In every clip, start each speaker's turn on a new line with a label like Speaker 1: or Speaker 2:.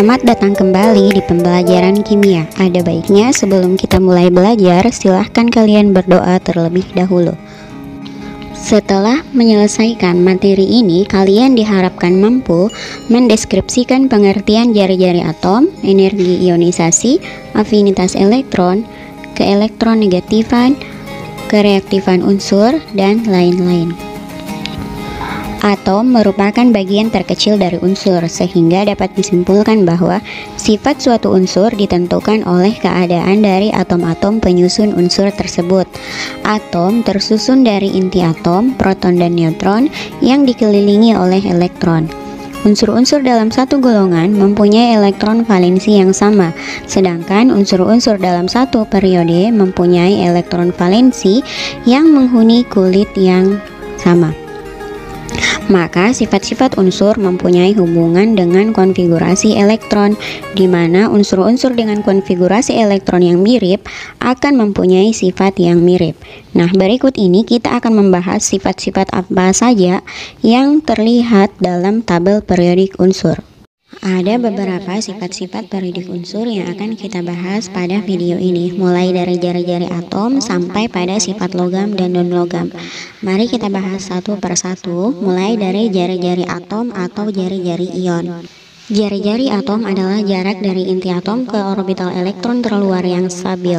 Speaker 1: Selamat datang kembali di pembelajaran kimia. Ada baiknya sebelum kita mulai belajar, silahkan kalian berdoa terlebih dahulu. Setelah menyelesaikan materi ini, kalian diharapkan mampu mendeskripsikan pengertian jari-jari atom, energi ionisasi, afinitas elektron, keelektronegatifan, kereaktifan unsur, dan lain-lain. Atom merupakan bagian terkecil dari unsur, sehingga dapat disimpulkan bahwa sifat suatu unsur ditentukan oleh keadaan dari atom-atom penyusun unsur tersebut. Atom tersusun dari inti atom, proton dan neutron yang dikelilingi oleh elektron. Unsur-unsur dalam satu golongan mempunyai elektron valensi yang sama, sedangkan unsur-unsur dalam satu periode mempunyai elektron valensi yang menghuni kulit yang sama maka sifat-sifat unsur mempunyai hubungan dengan konfigurasi elektron, di mana unsur-unsur dengan konfigurasi elektron yang mirip akan mempunyai sifat yang mirip. Nah, berikut ini kita akan membahas sifat-sifat apa saja yang terlihat dalam tabel periodik unsur. Ada beberapa sifat-sifat periodik unsur yang akan kita bahas pada video ini, mulai dari jari-jari atom sampai pada sifat logam dan non-logam. Mari kita bahas satu persatu, mulai dari jari-jari atom atau jari-jari ion. Jari-jari atom adalah jarak dari inti atom ke orbital elektron terluar yang stabil.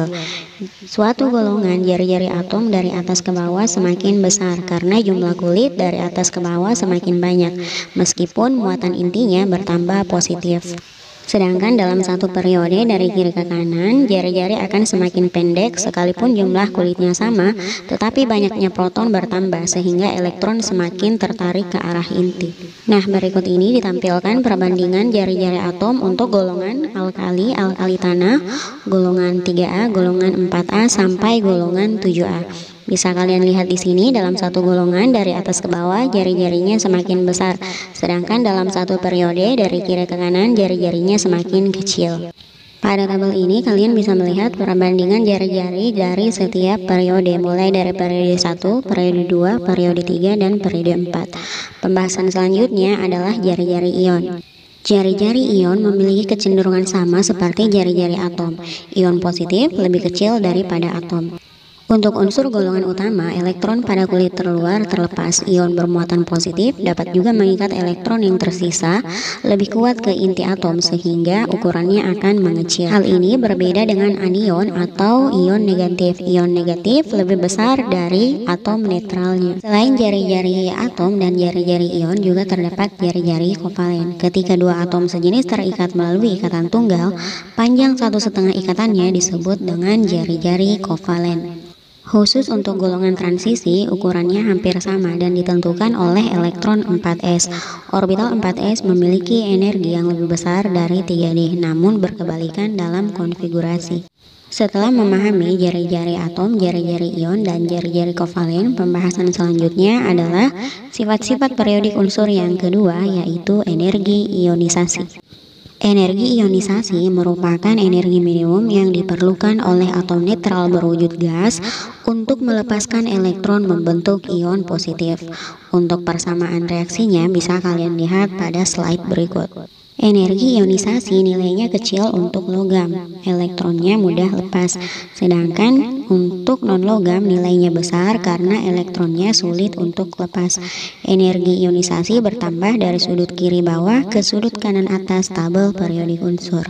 Speaker 1: Suatu golongan jari-jari atom dari atas ke bawah semakin besar karena jumlah kulit dari atas ke bawah semakin banyak, meskipun muatan intinya bertambah positif. Sedangkan dalam satu periode dari kiri ke kanan, jari-jari akan semakin pendek sekalipun jumlah kulitnya sama, tetapi banyaknya proton bertambah sehingga elektron semakin tertarik ke arah inti. Nah, berikut ini ditampilkan perbandingan jari-jari atom untuk golongan alkali, alkali tanah, golongan 3A, golongan 4A sampai golongan 7A. Bisa kalian lihat di sini dalam satu golongan dari atas ke bawah jari-jarinya semakin besar, sedangkan dalam satu periode dari kiri ke kanan jari-jarinya semakin kecil. Pada tabel ini kalian bisa melihat perbandingan jari-jari dari setiap periode mulai dari periode 1, periode 2, periode 3, dan periode 4. Pembahasan selanjutnya adalah jari-jari ion. Jari-jari ion memiliki kecenderungan sama seperti jari-jari atom. Ion positif lebih kecil daripada atom. Untuk unsur golongan utama, elektron pada kulit terluar terlepas ion bermuatan positif dapat juga mengikat elektron yang tersisa lebih kuat ke inti atom sehingga ukurannya akan mengecil. Hal ini berbeda dengan anion atau ion negatif. Ion negatif lebih besar dari atom netralnya. Selain jari-jari atom dan jari-jari ion juga terdapat jari-jari kovalen. Ketika dua atom sejenis terikat melalui ikatan tunggal, panjang satu setengah ikatannya disebut dengan jari-jari kovalen. Khusus untuk golongan transisi, ukurannya hampir sama dan ditentukan oleh elektron 4s. Orbital 4s memiliki energi yang lebih besar dari 3d, namun berkebalikan dalam konfigurasi. Setelah memahami jari-jari atom, jari-jari ion, dan jari-jari kovalen, pembahasan selanjutnya adalah sifat-sifat periodik unsur yang kedua, yaitu energi ionisasi. Energi ionisasi merupakan energi minimum yang diperlukan oleh atom netral berwujud gas untuk melepaskan elektron membentuk ion positif. Untuk persamaan reaksinya bisa kalian lihat pada slide berikut. Energi ionisasi nilainya kecil untuk logam, elektronnya mudah lepas, sedangkan untuk non-logam nilainya besar karena elektronnya sulit untuk lepas. Energi ionisasi bertambah dari sudut kiri bawah ke sudut kanan atas tabel periodik unsur.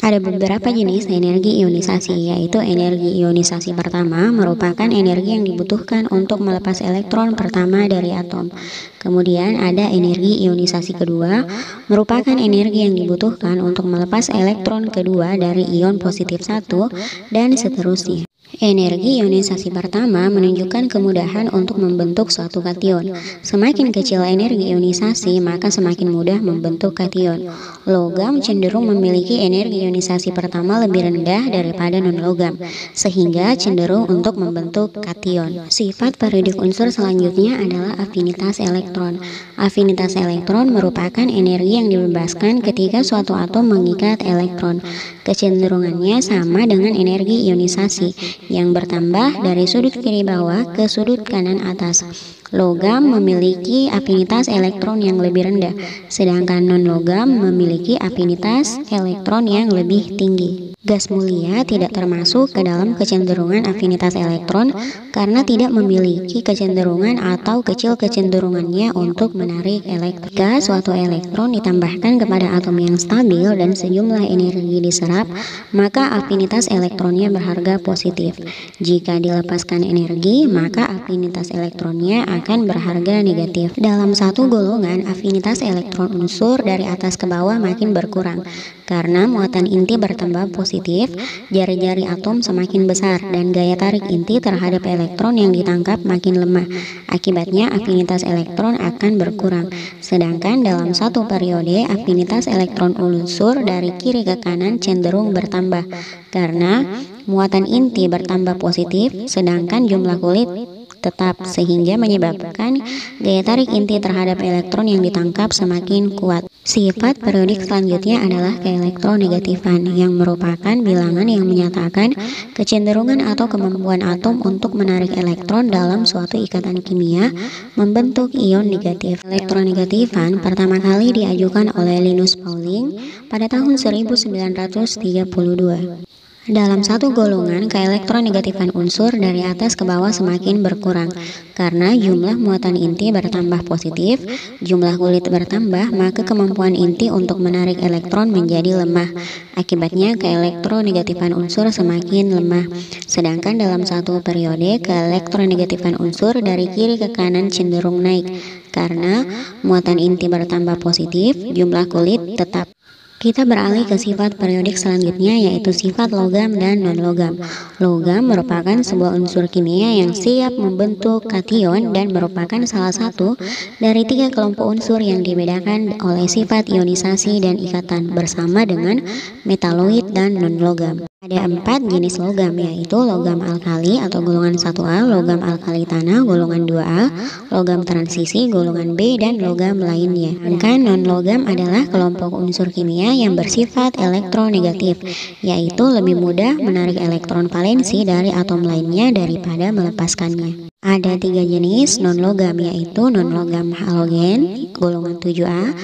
Speaker 1: Ada beberapa jenis energi ionisasi, yaitu energi ionisasi pertama merupakan energi yang dibutuhkan untuk melepas elektron pertama dari atom. Kemudian ada energi ionisasi kedua, merupakan energi yang dibutuhkan untuk melepas elektron kedua dari ion positif satu dan seterusnya. Energi ionisasi pertama menunjukkan kemudahan untuk membentuk suatu kation. Semakin kecil energi ionisasi, maka semakin mudah membentuk kation. Logam cenderung memiliki energi ionisasi pertama lebih rendah daripada non-logam, sehingga cenderung untuk membentuk kation. Sifat periodik unsur selanjutnya adalah afinitas elektron. Afinitas elektron merupakan energi yang dibebaskan ketika suatu atom mengikat elektron. Kecenderungannya sama dengan energi ionisasi yang bertambah dari sudut kiri bawah ke sudut kanan atas. Logam memiliki afinitas elektron yang lebih rendah, sedangkan non-logam memiliki afinitas elektron yang lebih tinggi. Gas mulia tidak termasuk ke dalam kecenderungan afinitas elektron karena tidak memiliki kecenderungan atau kecil kecenderungannya untuk menarik elektron. Jika suatu elektron ditambahkan kepada atom yang stabil dan sejumlah energi diserap, maka afinitas elektronnya berharga positif. Jika dilepaskan energi, maka afinitas elektronnya akan berharga negatif. Dalam satu golongan, afinitas elektron unsur dari atas ke bawah makin berkurang karena muatan inti bertambah positif, jari-jari atom semakin besar dan gaya tarik inti terhadap elektron yang ditangkap makin lemah. Akibatnya afinitas elektron akan berkurang. Sedangkan dalam satu periode afinitas elektron unsur dari kiri ke kanan cenderung bertambah karena muatan inti bertambah positif sedangkan jumlah kulit tetap sehingga menyebabkan gaya tarik inti terhadap elektron yang ditangkap semakin kuat. Sifat periodik selanjutnya adalah keelektronegatifan yang merupakan bilangan yang menyatakan kecenderungan atau kemampuan atom untuk menarik elektron dalam suatu ikatan kimia membentuk ion negatif. Elektronegatifan pertama kali diajukan oleh Linus Pauling pada tahun 1932. Dalam satu golongan, keelektronegatifan unsur dari atas ke bawah semakin berkurang. Karena jumlah muatan inti bertambah positif, jumlah kulit bertambah, maka kemampuan inti untuk menarik elektron menjadi lemah. Akibatnya, keelektronegatifan unsur semakin lemah. Sedangkan dalam satu periode, keelektronegatifan unsur dari kiri ke kanan cenderung naik. Karena muatan inti bertambah positif, jumlah kulit tetap kita beralih ke sifat periodik selanjutnya yaitu sifat logam dan non-logam. Logam merupakan sebuah unsur kimia yang siap membentuk kation dan merupakan salah satu dari tiga kelompok unsur yang dibedakan oleh sifat ionisasi dan ikatan bersama dengan metaloid dan non-logam. Ada empat jenis logam yaitu logam alkali atau golongan 1A, logam alkali tanah golongan 2A, logam transisi golongan B dan logam lainnya. Sedangkan non-logam adalah kelompok unsur kimia yang bersifat elektronegatif yaitu lebih mudah menarik elektron valensi dari atom lainnya daripada melepaskannya. Ada tiga jenis non-logam yaitu non-logam halogen golongan 7A,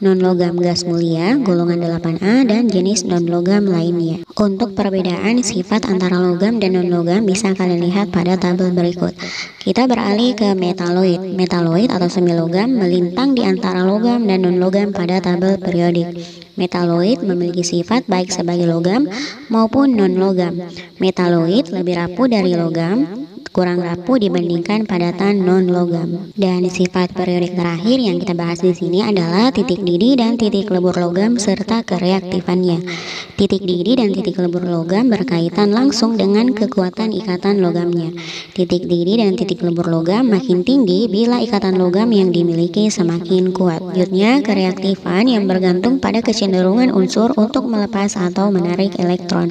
Speaker 1: non-logam gas mulia, golongan 8A, dan jenis non-logam lainnya. Untuk perbedaan sifat antara logam dan non-logam bisa kalian lihat pada tabel berikut. Kita beralih ke metaloid. Metaloid atau semilogam melintang di antara logam dan non-logam pada tabel periodik. Metaloid memiliki sifat baik sebagai logam maupun non-logam. Metaloid lebih rapuh dari logam, kurang rapuh dibandingkan padatan non-logam. Dan sifat periodik terakhir yang kita bahas di sini adalah titik didih dan titik lebur logam serta kereaktifannya. Titik didih dan titik lebur logam berkaitan langsung dengan kekuatan ikatan logamnya. Titik didih dan titik lebur logam makin tinggi bila ikatan logam yang dimiliki semakin kuat. Selanjutnya, kereaktifan yang bergantung pada kecenderungan unsur untuk melepas atau menarik elektron.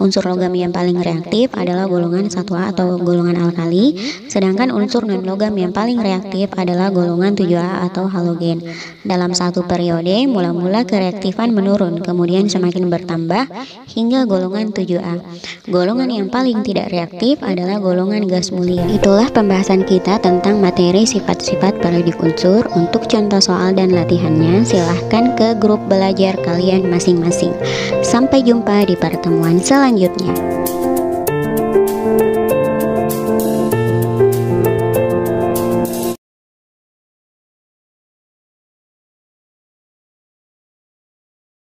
Speaker 1: Unsur logam yang paling reaktif adalah golongan 1A atau golongan alkali, sedangkan unsur non-logam yang paling reaktif adalah golongan 7A atau halogen. Dalam satu periode, mula-mula kereaktifan menurun, kemudian semakin bertambah hingga golongan 7A. Golongan yang paling tidak reaktif adalah golongan gas mulia. Itulah pembahasan kita tentang materi sifat-sifat periodik unsur. Untuk contoh soal dan latihannya, silahkan ke grup belajar kalian masing-masing. Sampai jumpa di pertemuan selanjutnya. планетнее.